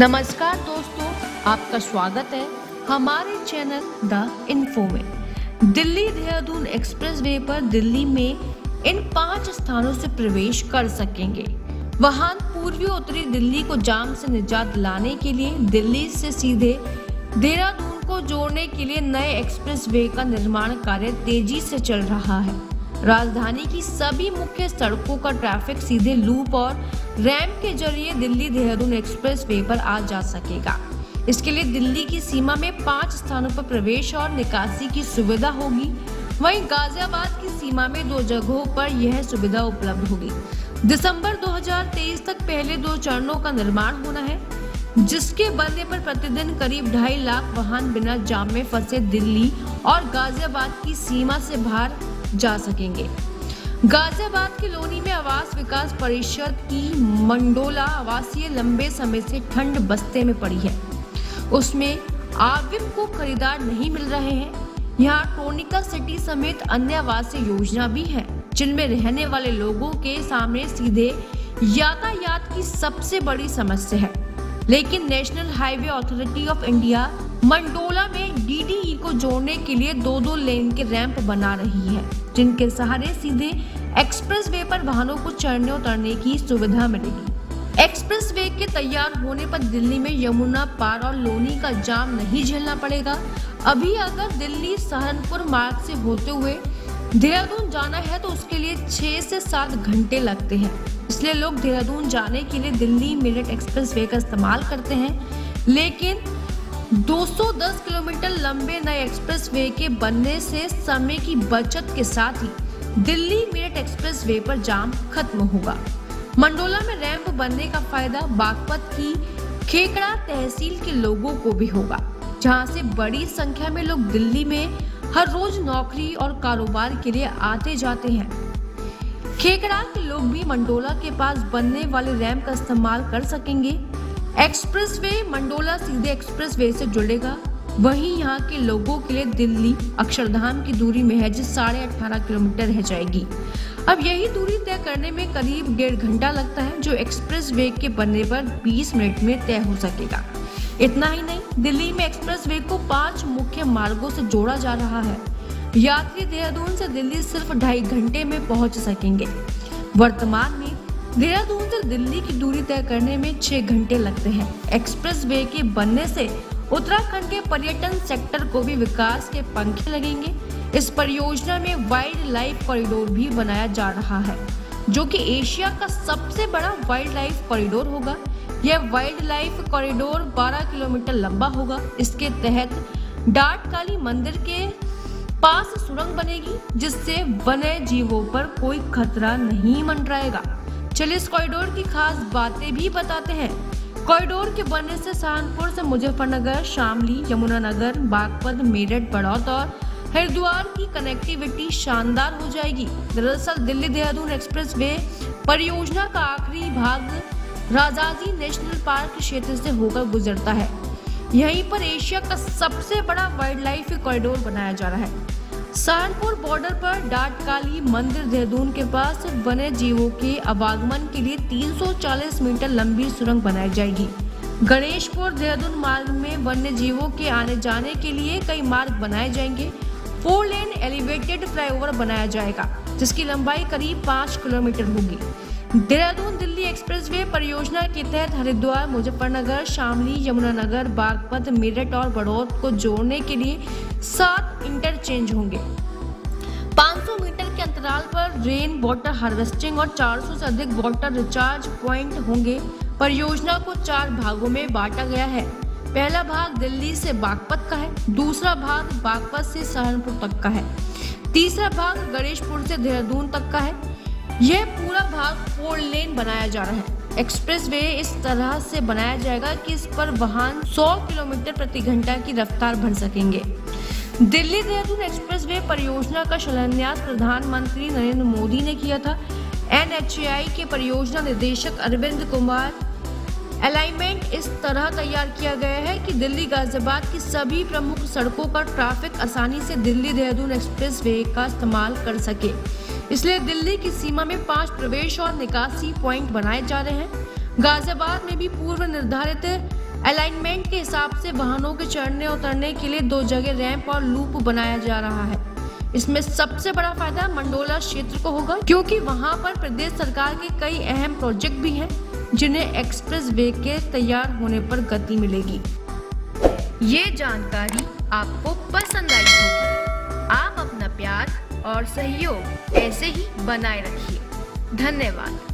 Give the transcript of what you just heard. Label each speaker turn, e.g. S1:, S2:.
S1: नमस्कार दोस्तों, आपका स्वागत है हमारे चैनल द इन्फो में। दिल्ली देहरादून एक्सप्रेस वे पर दिल्ली में इन पाँच स्थानों से प्रवेश कर सकेंगे। वाहन पूर्वी उत्तरी दिल्ली को जाम से निजात लाने के लिए दिल्ली से सीधे देहरादून को जोड़ने के लिए नए एक्सप्रेस वे का निर्माण कार्य तेज़ी से चल रहा है। राजधानी की सभी मुख्य सड़कों का ट्रैफ़िक सीधे लूप और रैम्प के ज़रिए दिल्ली देहरादून एक्सप्रेस वे पर आ जा सकेगा। इसके लिए दिल्ली की सीमा में पाँच स्थानों पर प्रवेश और निकासी की सुविधा होगी। वहीं गाजियाबाद की सीमा में दो जगहों पर यह सुविधा उपलब्ध होगी। दिसंबर 2023 तक पहले दो चरणों का निर्माण होना है। जिसके बनने पर प्रतिदिन करीब ढाई लाख वाहन बिना जाम में फंसे दिल्ली और गाजियाबाद की सीमा से बाहर जा सकेंगे। गाजियाबाद के लोनी में आवास विकास परिषद की मंडोला आवासीय लंबे समय से ठंड बस्ते में पड़ी है। उसमें आविम को खरीदार नहीं मिल रहे हैं। यहाँ टोनिका सिटी समेत अन्य आवासीय योजना भी है, जिनमें रहने वाले लोगों के सामने सीधे यातायात की सबसे बड़ी समस्या है। लेकिन national highway authority of India Mandola में डीडीई को जोड़ने के लिए दो दो लेन के रैंप बना रही है, जिनके सहारे सीधे एक्सप्रेस वे पर वाहनों को चढ़ने उतरने की सुविधा मिलेगी। एक्सप्रेस वे के तैयार होने पर दिल्ली में यमुना पार और लोनी का जाम नहीं झेलना पड़ेगा। अभी अगर दिल्ली सहारनपुर मार्ग से होते हुए देहरादून जाना है तो उसके लिए छह से सात घंटे लगते हैं। इसलिए लोग देहरादून जाने के लिए दिल्ली मेरठ एक्सप्रेस वे का इस्तेमाल करते हैं। लेकिन 210 किलोमीटर लंबे नए एक्सप्रेस वे के बनने से समय की बचत के साथ ही दिल्ली मेरठ एक्सप्रेस वे पर जाम खत्म होगा। मंडोला में रैंप बनने का फ़ायदा बागपत की खेकड़ा तहसील के लोगों को भी होगा, जहाँ से बड़ी संख्या में लोग दिल्ली में हर रोज नौकरी और कारोबार के लिए आते जाते हैं। खेकड़ा के लोग भी मंडोला के पास बनने वाले रैंप का इस्तेमाल कर सकेंगे। एक्सप्रेसवे मंडोला सीधे एक्सप्रेसवे से जुड़ेगा। वहीं यहाँ के लोगों के लिए दिल्ली अक्षरधाम की दूरी में है महज साढ़े अठारह किलोमीटर रह जाएगी। अब यही दूरी तय करने में करीब डेढ़ घंटा लगता है, जो एक्सप्रेस वे के बनने पर 20 मिनट में तय हो सकेगा। इतना ही नहीं, दिल्ली में एक्सप्रेस वे को पाँच मार्गों से जोड़ा जा रहा है। यात्री देहरादून से दिल्ली सिर्फ़ ढाई घंटे में पहुँच सकेंगे। वर्तमान में देहरादून से दिल्ली की दूरी तय करने में छह घंटे लगते हैं। एक्सप्रेस वे के बनने से उत्तराखंड के पर्यटन सेक्टर को भी विकास के पंखे लगेंगे। इस परियोजना में वाइल्ड लाइफ कॉरिडोर भी बनाया जा रहा है, जो कि एशिया का सबसे बड़ा वाइल्ड लाइफ कॉरिडोर होगा। यह वाइल्ड लाइफ कॉरिडोर 12 किलोमीटर लंबा होगा। इसके तहत डाट काली मंदिर के पास सुरंग बनेगी, जिससे वन्य जीवों पर कोई खतरा नहीं मंडराएगा। चलिए इस कॉरिडोर की खास बातें भी बताते हैं। कॉरिडोर के बनने से सहारनपुर से मुजफ्फरनगर, शामली, यमुनानगर, बागपत, मेरठ बड़ौत और हरिद्वार की कनेक्टिविटी शानदार हो जाएगी। दरअसल दिल्ली देहरादून एक्सप्रेस वे परियोजना का आखिरी भाग राजाजी नेशनल पार्क क्षेत्र से होकर गुजरता है। यहीं पर एशिया का सबसे बड़ा वाइल्ड लाइफ कॉरिडोर बनाया जा रहा है। सहारनपुर बॉर्डर पर डाटकाली मंदिर देहरादून के पास वन्य जीवों के आवागमन के लिए 340 मीटर लंबी सुरंग बनाई जाएगी। गणेशपुर देहरादून मार्ग में वन्य जीवों के आने जाने के लिए कई मार्ग बनाए जाएँगे। फोर लेन एलिवेटेड फ्लाईओवर बनाया जाएगा, जिसकी लंबाई करीब पाँच किलोमीटर होगी। देहरादून दिल्ली एक्सप्रेसवे परियोजना के तहत हरिद्वार, मुजफ्फरनगर, शामली, यमुनानगर, बागपत, मेरठ और बड़ौद को जोड़ने के लिए सात इंटरचेंज होंगे। 500 मीटर के अंतराल पर रेन वाटर हार्वेस्टिंग और 400 से अधिक वाटर रिचार्ज पॉइंट होंगे। परियोजना को चार भागों में बांटा गया है। पहला भाग दिल्ली से बागपत का है, दूसरा भाग बागपत से सहारनपुर तक का है। तीसरा भाग गणेशपुर से देहरादून तक का है यह पूरा भाग फोर लेन बनाया जा रहा है। एक्सप्रेस वे इस तरह से बनाया जाएगा कि इस पर वाहन 100 किलोमीटर प्रति घंटा की रफ्तार भर सकेंगे। दिल्ली देहरादून एक्सप्रेस वे परियोजना का शिलान्यास प्रधानमंत्री नरेंद्र मोदी ने किया था। एन के परियोजना निदेशक अरविंद कुमार अलाइनमेंट इस तरह तैयार किया गया है कि दिल्ली गाजियाबाद की सभी प्रमुख सड़कों पर ट्रैफ़िक आसानी से दिल्ली देहरादून एक्सप्रेस वे का इस्तेमाल कर सके। इसलिए दिल्ली की सीमा में पाँच प्रवेश और निकासी पॉइंट बनाए जा रहे हैं। गाजियाबाद में भी पूर्व निर्धारित अलाइनमेंट के हिसाब से वाहनों के चढ़ने उतरने के लिए दो जगह रैंप और लूप बनाया जा रहा है। इसमें सबसे बड़ा फ़ायदा मंडोला क्षेत्र को होगा, क्योंकि वहाँ पर प्रदेश सरकार के कई अहम प्रोजेक्ट भी हैं, जिन्हें एक्सप्रेस वे के तैयार होने पर गति मिलेगी। ये जानकारी आपको पसंद आई होगी। आप अपना प्यार और सहयोग ऐसे ही बनाए रखिए। धन्यवाद।